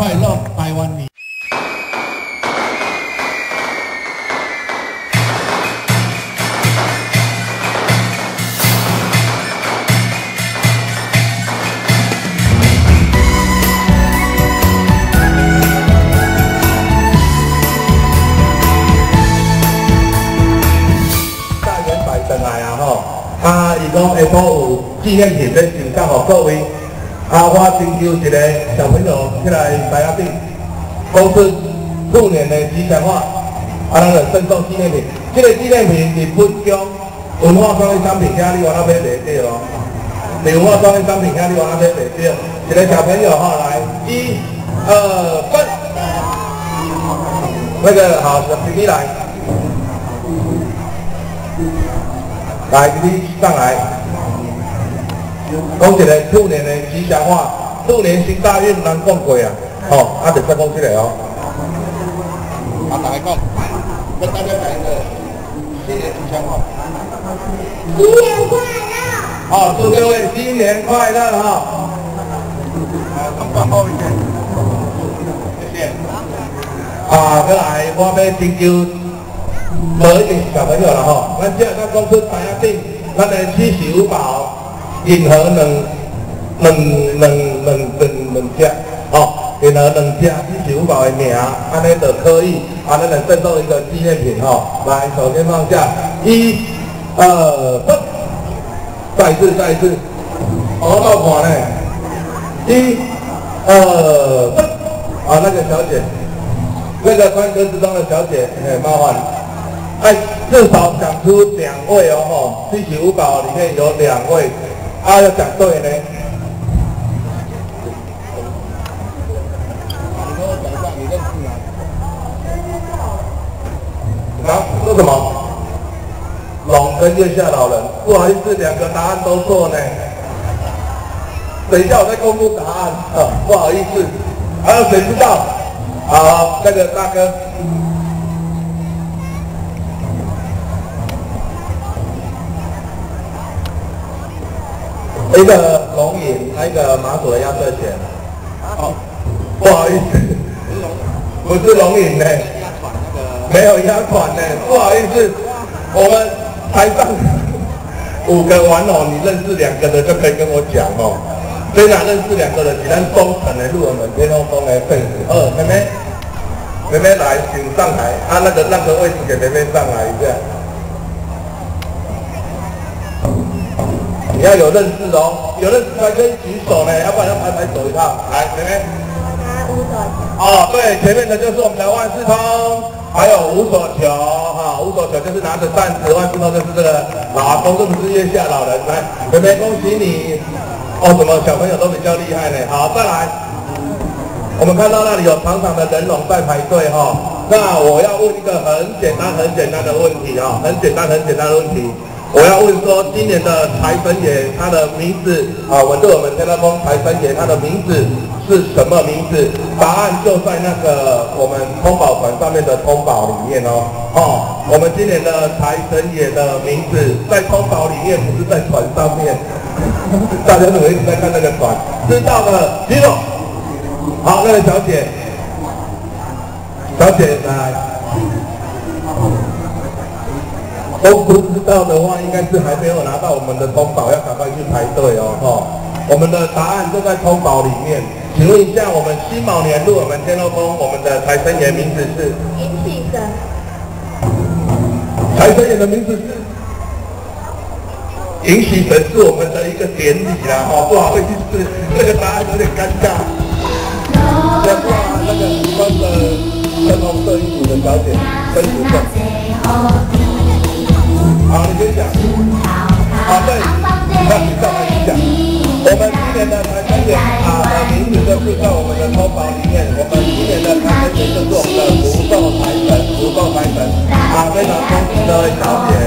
快乐台湾年。大元摆上来啊吼，啊，伊讲下晡有纪念品要送送给各位。啊！我征求一个小朋友起来摆下顶，公司兔年的吉祥话，啊，咱就赠送纪念品。这个纪念品是不将文化创意商品，遐你往那边来对哦。文化创意商品，遐你往那边来对。一个小朋友哈，来，一、二、三，那个好，小弟弟来，来，弟弟上来。讲一个兔年的吉祥话，兔年行大运难讲过啊！哦，啊，就再讲这个哦。啊，大家讲，跟大家讲一个新年吉祥话。新年快乐！好，祝各位新年快乐哈！啊，广告一点，谢谢。啊，过来，我要请求无一定是小朋友了吼。咱即下咱讲出台仔顶，咱的七喜五宝，任何两两两两两两只，吼，任何两只七喜五宝的名，安尼就可以，啊，咱来赠送一个纪念品吼。来，首先放下，一、二、三，再一次，再一次，好到看呢，一、二、三，啊，那个小姐。那个穿格子装的小姐，哎，麻烦，哎，至少讲出两位哦，吼，七喜五宝里面有两位，啊，要讲对呢。你跟我讲一下，你认识吗？啊？说什么？龙跟月下老人，不好意思，两个答案都错呢。等一下我再公布答案，啊，不好意思，还有谁知道？好，那个大哥，一个龙影，还有一个马祖的压岁钱。哦，不好意思，不是龙影呢，没有压款呢，不好意思，我们台上五个玩偶，你认识两个的就可以跟我讲哦。虽然认识两个人，是咱东城的路我们天空峰的粉丝。二妹妹，妹妹来，请上台，啊，那个那个位置给妹妹上来一下。你要有认识哦，有认识才可以举手呢，要不然要排排手一趟。来，妹妹。拿五手球。哦，对，前面的就是我们的万事通，还有五所球，哈，五所球就是拿着扇子，万事通就是这个老阿公，这不是月下老人。来，妹妹，恭喜你。哦，怎么小朋友都比较厉害呢？好，再来，我们看到那里有长长的人龙在排队哈。那我要问一个很简单、很简单的问题啊，很简单、很简单的问题。我要问说，今年的财神爷他的名字啊，我对我们天乐峰财神爷他的名字是什么名字？答案就在那个我们通宝船上面的通宝里面哦。哦，我们今年的财神爷的名字在通宝里面，不是在船上面。大家怎么一直在看那个船？知道的举手。好，那位小姐，小姐来。都不知道的话，应该是还没有拿到我们的通宝，要赶快去排队哦。哈，我们的答案就在通宝里面。请问一下，我们辛卯年入我们天后宫，我们的财神爷名字是？银喜神。财神爷的名字是？迎喜神是我们的一个典礼啦，哦，不好意思，这个答案有点尴尬。那个穿着粉红色衣服的小姐，分主份。好，你先讲。好，对，那你上来讲。我们今年的财神节啊的名字就是在我们的通宝里面，我们今年的财神节就是我们的福寿财神，福寿财神啊，非常恭喜各位小姐，